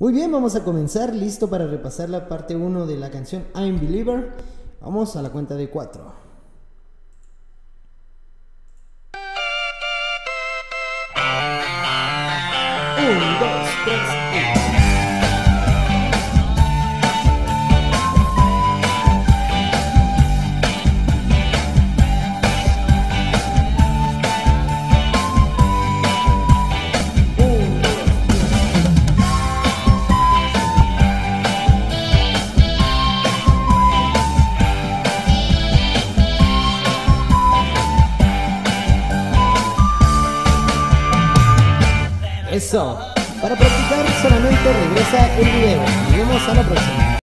Muy bien, vamos a comenzar. Listo para repasar la parte 1 de la canción I'm Believer. Vamos a la cuenta de 4. Un, dos, tres, Eso. Para practicar solamente regresa el video. Nos vemos a la próxima.